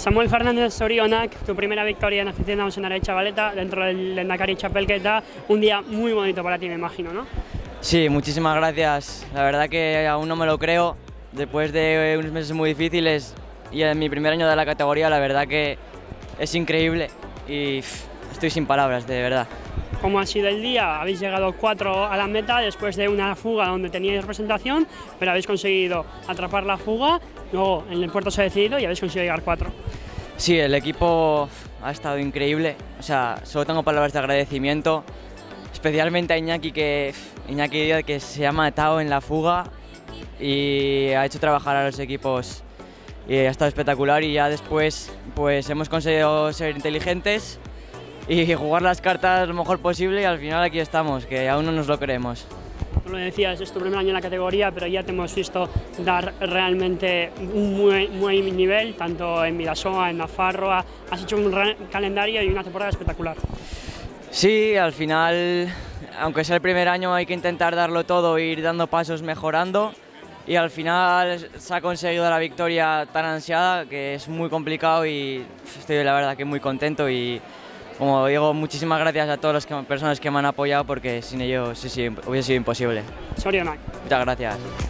Samuel Fernández Sorionac, tu primera victoria en aficionados en Arecha Chavaleta dentro del Lendakari Chapel, que da un día muy bonito para ti, me imagino, ¿no? Sí, muchísimas gracias. La verdad que aún no me lo creo. Después de unos meses muy difíciles y en mi primer año de la categoría, la verdad que es increíble y estoy sin palabras, de verdad. ¿Cómo ha sido el día? Habéis llegado cuatro a la meta después de una fuga donde teníais representación, pero habéis conseguido atrapar la fuga, luego en el puerto se ha decidido y habéis conseguido llegar cuatro. Sí, el equipo ha estado increíble, o sea, solo tengo palabras de agradecimiento, especialmente a Iñaki que, Iñaki que se ha matado en la fuga y ha hecho trabajar a los equipos y ha estado espectacular y ya después pues hemos conseguido ser inteligentes y jugar las cartas lo mejor posible y al final aquí estamos, que aún no nos lo creemos. Tú lo decías, es tu primer año en la categoría, pero ya te hemos visto dar realmente un muy, muy nivel, tanto en Vidasoa, en Nafarroa, has hecho un calendario y una temporada espectacular. Sí, al final, aunque sea el primer año, hay que intentar darlo todo ir dando pasos mejorando y al final se ha conseguido la victoria tan ansiada que es muy complicado y estoy la verdad que muy contento y como digo, muchísimas gracias a todas las personas que me han apoyado porque sin ellos sí, sí, hubiese sido imposible. Sorionak. Muchas gracias.